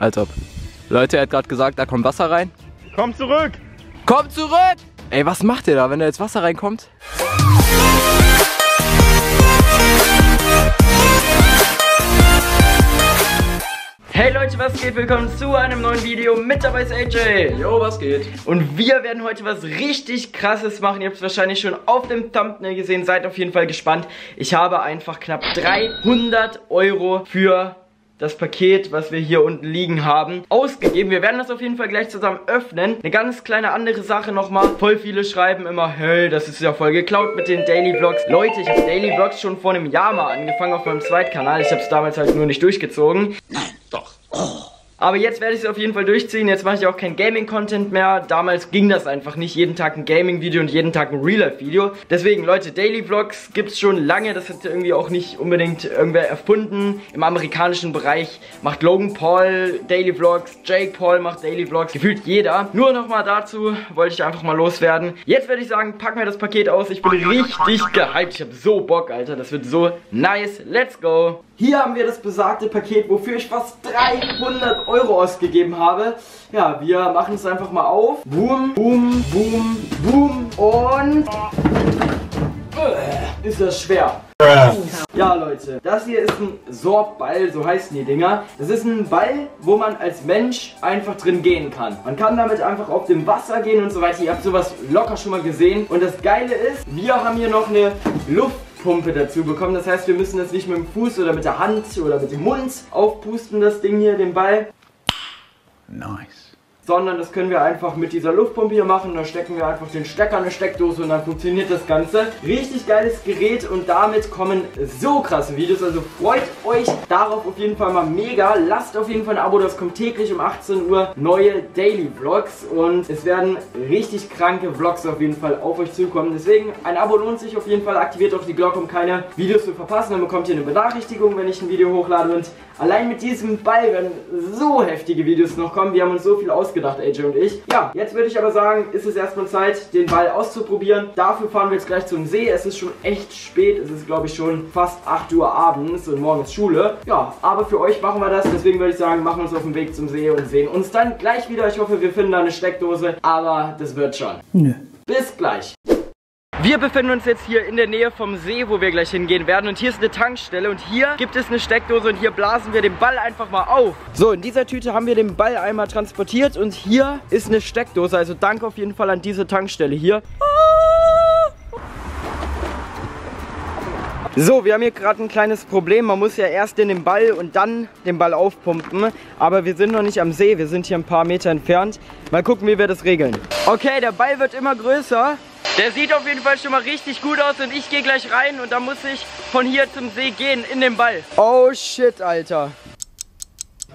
Als ob. Leute, er hat gerade gesagt, da kommt Wasser rein. Komm zurück! Komm zurück! Ey, was macht ihr da, wenn da jetzt Wasser reinkommt? Hey Leute, was geht? Willkommen zu einem neuen Video. Mit dabei ist AJ. Jo, was geht? Und wir werden heute was richtig krasses machen. Ihr habt es wahrscheinlich schon auf dem Thumbnail gesehen. Seid auf jeden Fall gespannt. Ich habe einfach knapp 300 Euro für das Paket, was wir hier unten liegen haben, ausgegeben. Wir werden das auf jeden Fall gleich zusammen öffnen. Eine ganz kleine andere Sache nochmal. Voll viele schreiben immer, hey, das ist ja voll geklaut mit den Daily Vlogs. Leute, ich habe Daily Vlogs schon vor einem Jahr mal angefangen auf meinem Zweitkanal. Ich habe es damals halt nur nicht durchgezogen. Nein. Aber jetzt werde ich es auf jeden Fall durchziehen. Jetzt mache ich auch kein Gaming-Content mehr. Damals ging das einfach nicht. Jeden Tag ein Gaming-Video und jeden Tag ein Real-Life-Video. Deswegen, Leute, Daily Vlogs gibt es schon lange. Das hat irgendwie auch nicht unbedingt irgendwer erfunden. Im amerikanischen Bereich macht Logan Paul Daily Vlogs. Jake Paul macht Daily Vlogs. Gefühlt jeder. Nur nochmal dazu wollte ich einfach mal loswerden. Jetzt würde ich sagen, packen wir das Paket aus. Ich bin richtig gehypt. Ich habe so Bock, Alter. Das wird so nice. Let's go. Hier haben wir das besagte Paket, wofür ich fast 300 Euro ausgegeben habe. Ja, wir machen es einfach mal auf. Boom, boom, boom, boom und... Äh, ist das schwer. Ja, Leute, das hier ist ein Sorbball, so heißen die Dinger. Das ist ein Ball, wo man als Mensch einfach drin gehen kann. Man kann damit einfach auf dem Wasser gehen und so weiter. Ihr habt sowas locker schon mal gesehen. Und das Geile ist, wir haben hier noch eine Luft Pumpe dazu bekommen. Das heißt, wir müssen das nicht mit dem Fuß oder mit der Hand oder mit dem Mund aufpusten, das Ding hier, den Ball. Nice sondern das können wir einfach mit dieser Luftpumpe hier machen. Da stecken wir einfach den Stecker in eine Steckdose und dann funktioniert das Ganze. Richtig geiles Gerät und damit kommen so krasse Videos. Also freut euch darauf auf jeden Fall mal mega. Lasst auf jeden Fall ein Abo, das kommt täglich um 18 Uhr neue Daily Vlogs und es werden richtig kranke Vlogs auf jeden Fall auf euch zukommen. Deswegen ein Abo lohnt sich auf jeden Fall. Aktiviert auch die Glocke, um keine Videos zu verpassen. Dann bekommt ihr eine Benachrichtigung, wenn ich ein Video hochlade und allein mit diesem Ball werden so heftige Videos noch kommen. Wir haben uns so viel ausgedacht gedacht, AJ und ich. Ja, jetzt würde ich aber sagen, ist es erstmal Zeit, den Ball auszuprobieren. Dafür fahren wir jetzt gleich zum See. Es ist schon echt spät. Es ist, glaube ich, schon fast 8 Uhr abends und morgen ist Schule. Ja, aber für euch machen wir das. Deswegen würde ich sagen, machen wir uns auf den Weg zum See und sehen uns dann gleich wieder. Ich hoffe, wir finden da eine Steckdose, aber das wird schon. Nö. Bis gleich. Wir befinden uns jetzt hier in der Nähe vom See, wo wir gleich hingehen werden. Und hier ist eine Tankstelle und hier gibt es eine Steckdose und hier blasen wir den Ball einfach mal auf. So, in dieser Tüte haben wir den Ball einmal transportiert und hier ist eine Steckdose. Also danke auf jeden Fall an diese Tankstelle hier. So, wir haben hier gerade ein kleines Problem. Man muss ja erst in den Ball und dann den Ball aufpumpen. Aber wir sind noch nicht am See. Wir sind hier ein paar Meter entfernt. Mal gucken, wie wir das regeln. Okay, der Ball wird immer größer. Der sieht auf jeden Fall schon mal richtig gut aus und ich gehe gleich rein und dann muss ich von hier zum See gehen in den Ball. Oh shit, Alter.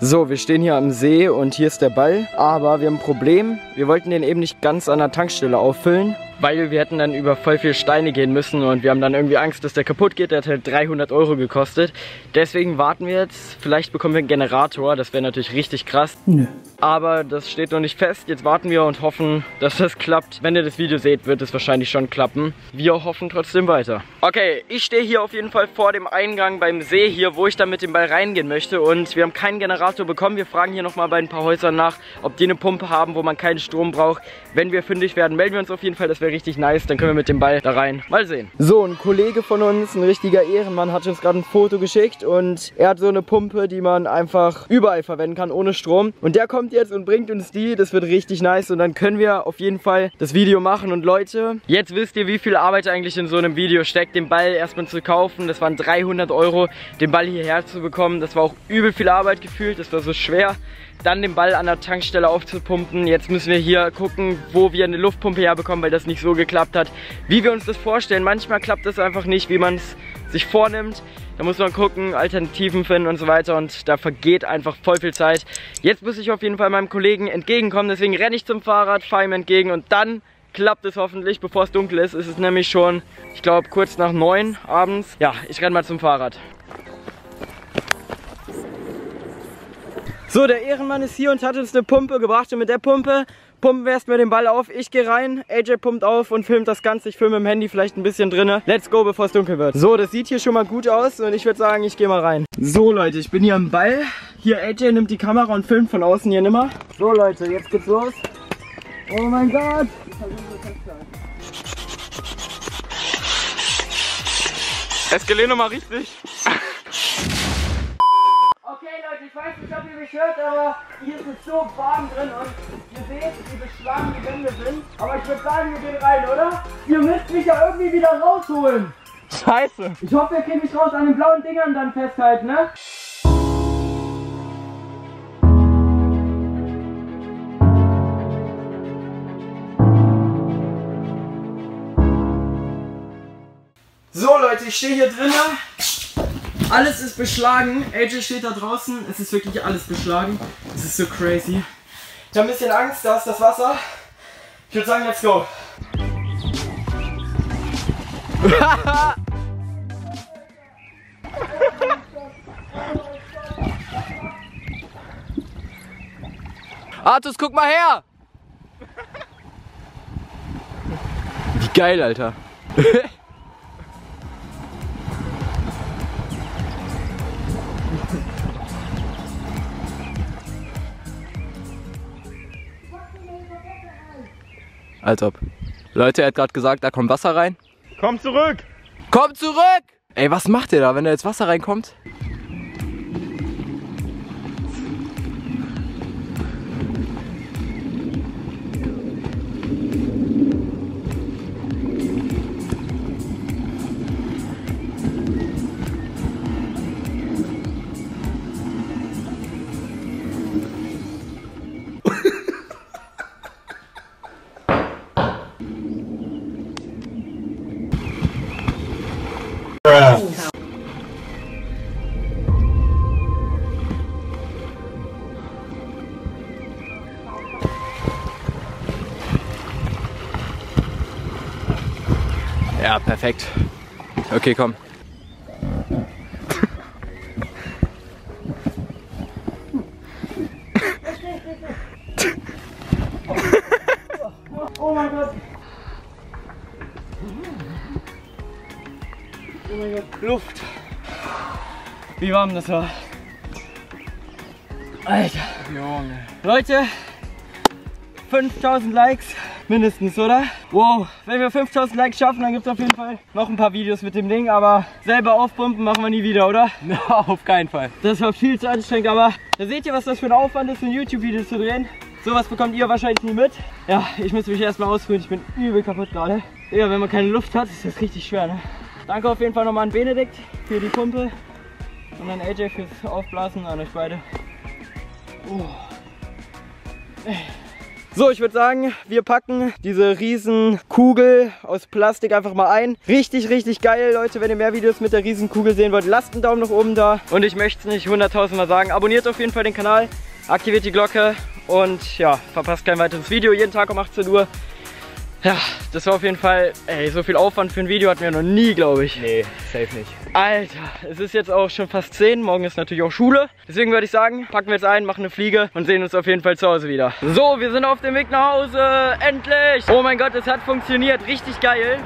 So, wir stehen hier am See und hier ist der Ball. Aber wir haben ein Problem. Wir wollten den eben nicht ganz an der Tankstelle auffüllen weil wir hätten dann über voll viel Steine gehen müssen und wir haben dann irgendwie Angst, dass der kaputt geht. Der hat halt 300 Euro gekostet. Deswegen warten wir jetzt. Vielleicht bekommen wir einen Generator. Das wäre natürlich richtig krass. Nö. Aber das steht noch nicht fest. Jetzt warten wir und hoffen, dass das klappt. Wenn ihr das Video seht, wird es wahrscheinlich schon klappen. Wir hoffen trotzdem weiter. Okay, ich stehe hier auf jeden Fall vor dem Eingang beim See hier, wo ich dann mit dem Ball reingehen möchte. Und wir haben keinen Generator bekommen. Wir fragen hier nochmal bei ein paar Häusern nach, ob die eine Pumpe haben, wo man keinen Strom braucht. Wenn wir fündig werden, melden wir uns auf jeden Fall. Das wäre richtig nice. Dann können wir mit dem Ball da rein. Mal sehen. So, ein Kollege von uns, ein richtiger Ehrenmann, hat uns gerade ein Foto geschickt und er hat so eine Pumpe, die man einfach überall verwenden kann, ohne Strom. Und der kommt jetzt und bringt uns die. Das wird richtig nice und dann können wir auf jeden Fall das Video machen. Und Leute, jetzt wisst ihr, wie viel Arbeit eigentlich in so einem Video steckt, den Ball erstmal zu kaufen. Das waren 300 Euro, den Ball hierher zu bekommen. Das war auch übel viel Arbeit gefühlt. Das war so schwer dann den Ball an der Tankstelle aufzupumpen. Jetzt müssen wir hier gucken, wo wir eine Luftpumpe herbekommen, weil das nicht so geklappt hat, wie wir uns das vorstellen. Manchmal klappt das einfach nicht, wie man es sich vornimmt. Da muss man gucken, Alternativen finden und so weiter und da vergeht einfach voll viel Zeit. Jetzt muss ich auf jeden Fall meinem Kollegen entgegenkommen, deswegen renne ich zum Fahrrad, fahre ihm entgegen und dann klappt es hoffentlich, bevor es dunkel ist. Es ist nämlich schon, ich glaube, kurz nach neun abends. Ja, ich renne mal zum Fahrrad. So, der Ehrenmann ist hier und hat uns eine Pumpe gebracht und mit der Pumpe pumpen wir erstmal den Ball auf. Ich gehe rein, AJ pumpt auf und filmt das Ganze. Ich filme im Handy vielleicht ein bisschen drinne. Let's go, bevor es dunkel wird. So, das sieht hier schon mal gut aus und ich würde sagen, ich gehe mal rein. So Leute, ich bin hier am Ball. Hier AJ nimmt die Kamera und filmt von außen hier nimmer. So Leute, jetzt geht's los. Oh mein Gott. Eskalier nochmal richtig. Okay Leute, ich weiß nicht, ob ihr mich hört, aber hier ist es so warm drin und ihr seht, wie beschlagen die Wände sind. Aber ich würde sagen, wir gehen rein, oder? Ihr müsst mich ja irgendwie wieder rausholen. Scheiße. Ich hoffe, ihr kriegt mich raus an den blauen Dingern dann festhalten, ne? So Leute, ich stehe hier drinnen. Alles ist beschlagen. AJ steht da draußen. Es ist wirklich alles beschlagen. Es ist so crazy. Ich habe ein bisschen Angst, da ist das Wasser. Ich würde sagen, let's go. Artus, guck mal her! Wie geil, Alter. Als ob. Leute, er hat gerade gesagt, da kommt Wasser rein. Komm zurück! Komm zurück! Ey, was macht ihr da, wenn da jetzt Wasser reinkommt? Ja, perfekt. Okay, komm. Oh mein Gott. Oh mein Gott, Luft. Wie warm das war. Alter. Junge. Leute, 5000 Likes mindestens, oder? Wow, wenn wir 5000 Likes schaffen, dann gibt es auf jeden Fall noch ein paar Videos mit dem Ding, aber selber aufpumpen machen wir nie wieder, oder? auf keinen Fall. Das war viel zu anstrengend, aber da seht ihr, was das für ein Aufwand ist, ein YouTube-Video zu drehen. Sowas bekommt ihr wahrscheinlich nie mit. Ja, ich muss mich erstmal ausruhen, ich bin übel kaputt gerade. Ja, wenn man keine Luft hat, ist das richtig schwer, ne? Danke auf jeden Fall nochmal an Benedikt für die Pumpe und an AJ fürs Aufblasen, an euch beide. Oh. So, ich würde sagen, wir packen diese riesen Kugel aus Plastik einfach mal ein. Richtig, richtig geil, Leute. Wenn ihr mehr Videos mit der riesen Kugel sehen wollt, lasst einen Daumen nach oben da. Und ich möchte es nicht hunderttausend Mal sagen. Abonniert auf jeden Fall den Kanal, aktiviert die Glocke und ja, verpasst kein weiteres Video. Jeden Tag um 18 Uhr. Ja, das war auf jeden Fall, ey, so viel Aufwand für ein Video hatten wir noch nie, glaube ich. Nee, safe nicht. Alter, es ist jetzt auch schon fast 10. Morgen ist natürlich auch Schule. Deswegen würde ich sagen, packen wir jetzt ein, machen eine Fliege und sehen uns auf jeden Fall zu Hause wieder. So, wir sind auf dem Weg nach Hause. Endlich! Oh mein Gott, es hat funktioniert. Richtig geil.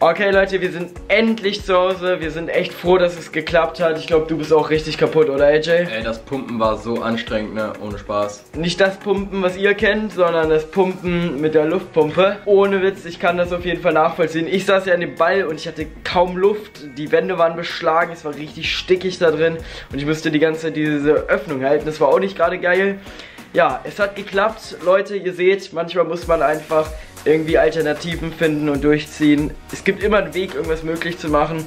Okay Leute, wir sind endlich zu Hause. Wir sind echt froh, dass es geklappt hat. Ich glaube, du bist auch richtig kaputt, oder AJ? Ey, das Pumpen war so anstrengend, ne? Ohne Spaß. Nicht das Pumpen, was ihr kennt, sondern das Pumpen mit der Luftpumpe. Ohne Witz, ich kann das auf jeden Fall nachvollziehen. Ich saß ja an dem Ball und ich hatte kaum Luft. Die Wände waren beschlagen, es war richtig stickig da drin. Und ich musste die ganze Zeit diese Öffnung halten. Das war auch nicht gerade geil. Ja, es hat geklappt. Leute, ihr seht, manchmal muss man einfach irgendwie Alternativen finden und durchziehen. Es gibt immer einen Weg, irgendwas möglich zu machen,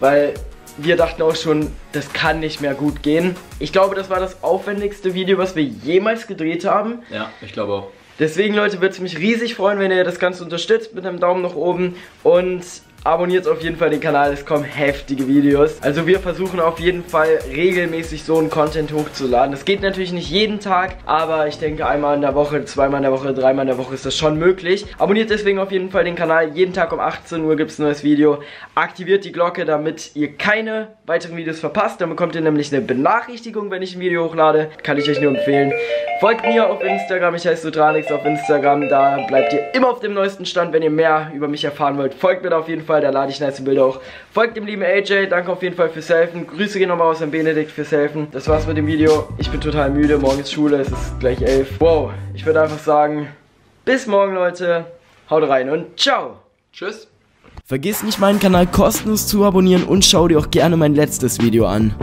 weil wir dachten auch schon, das kann nicht mehr gut gehen. Ich glaube, das war das aufwendigste Video, was wir jemals gedreht haben. Ja, ich glaube auch. Deswegen, Leute, würde es mich riesig freuen, wenn ihr das Ganze unterstützt mit einem Daumen nach oben und abonniert auf jeden Fall den Kanal, es kommen heftige Videos. Also wir versuchen auf jeden Fall regelmäßig so einen Content hochzuladen. Das geht natürlich nicht jeden Tag, aber ich denke einmal in der Woche, zweimal in der Woche, dreimal in der Woche ist das schon möglich. Abonniert deswegen auf jeden Fall den Kanal. Jeden Tag um 18 Uhr gibt es ein neues Video. Aktiviert die Glocke, damit ihr keine weiteren Videos verpasst. Dann bekommt ihr nämlich eine Benachrichtigung, wenn ich ein Video hochlade. Kann ich euch nur empfehlen. Folgt mir auf Instagram, ich heiße Sutranix auf Instagram. Da bleibt ihr immer auf dem neuesten Stand, wenn ihr mehr über mich erfahren wollt. Folgt mir da auf jeden Fall, da lade ich nice Bilder hoch. Folgt dem lieben AJ, danke auf jeden Fall fürs Helfen. Grüße gehen nochmal aus an Benedikt fürs Helfen. Das war's mit dem Video. Ich bin total müde, morgen ist Schule, es ist gleich elf. Wow, ich würde einfach sagen, bis morgen Leute. Haut rein und ciao. Tschüss. Vergiss nicht meinen Kanal kostenlos zu abonnieren und schau dir auch gerne mein letztes Video an.